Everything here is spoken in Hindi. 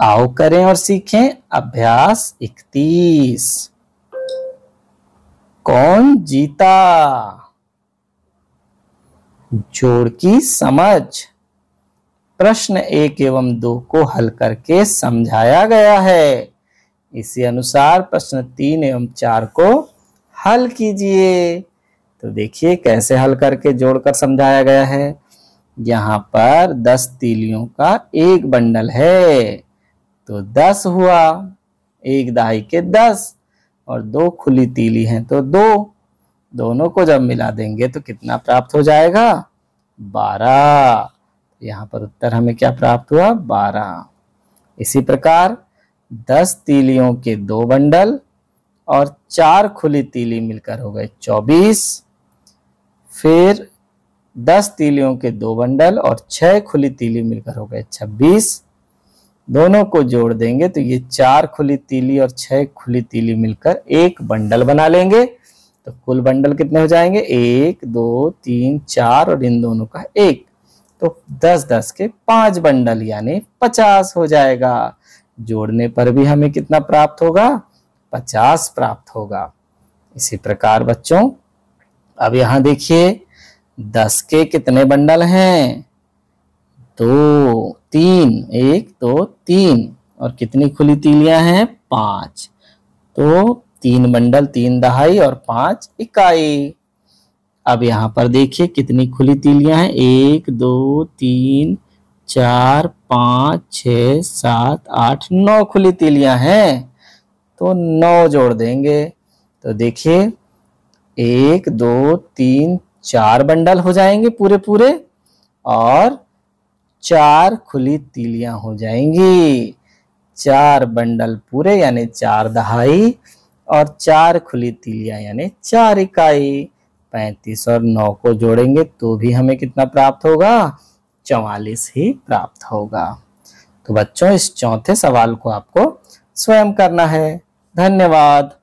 आओ करें और सीखें अभ्यास इकतीस। कौन जीता? जोड़ की समझ। प्रश्न एक एवं दो को हल करके समझाया गया है। इसी अनुसार प्रश्न तीन एवं चार को हल कीजिए। तो देखिए कैसे हल करके जोड़कर समझाया गया है। यहाँ पर दस तीलियों का एक बंडल है। तो दस हुआ, एक दहाई के दस और दो खुली तीली हैं तो दो। दोनों को जब मिला देंगे तो कितना प्राप्त हो जाएगा? बारह। यहाँ पर उत्तर हमें क्या प्राप्त हुआ? बारह। इसी प्रकार दस तीलियों के दो बंडल और चार खुली तीली मिलकर हो गए चौबीस। फिर दस तीलियों के दो बंडल और छह खुली तीली मिलकर हो गए छब्बीस। दोनों को जोड़ देंगे तो ये चार खुली तीली और छह खुली तीली मिलकर एक बंडल बना लेंगे। तो कुल बंडल कितने हो जाएँगे? एक, दो, तीन, चार और इन दोनों का एक। तो दस दस के पाँच बंडल, यानी पचास हो जाएगा। जोड़ने पर भी हमें कितना प्राप्त होगा? पचास प्राप्त होगा। इसी प्रकार बच्चों, अब यहाँ देखिए, दस के कितने बंडल हैं? दो तीन, एक, दो, तीन। और कितनी खुली तीलियाँ हैं? पाँच। तो तीन बंडल तीन दहाई और पाँच इकाई। अब यहाँ पर देखिए कितनी खुली तीलियाँ हैं। एक, दो, तीन, चार, पाँच छ सात, आठ, नौ खुली तीलियाँ हैं। तो नौ जोड़ देंगे। तो देखिए, एक, दो, तीन, चार बंडल हो जाएँगे पूरे पूरे और चार खुली तीलियाँ हो जाएँगी। चार बंडल पूरे, यानी चार दहाई, और चार खुली तीलियाँ, यानी चार इकाई। पैंतीस और नौ को जोड़ेंगे तो भी हमें कितना प्राप्त होगा? चौवालीस ही प्राप्त होगा। तो बच्चों, इस चौथे सवाल को आपको स्वयं करना है। धन्यवाद।